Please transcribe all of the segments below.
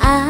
爱。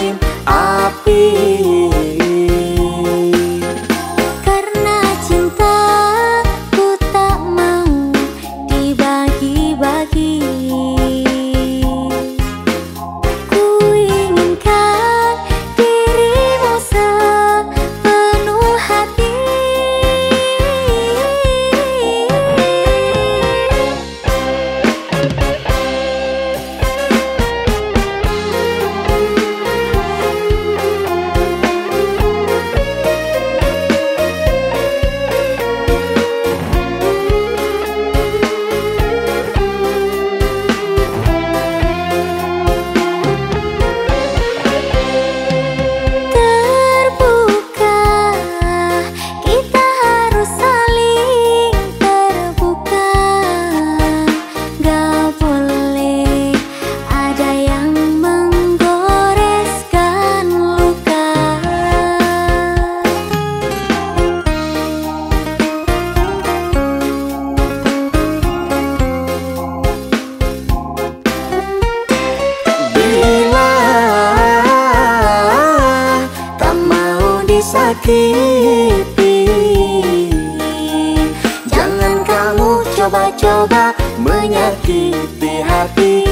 disakiti Jangan kamu coba-coba menyakiti hati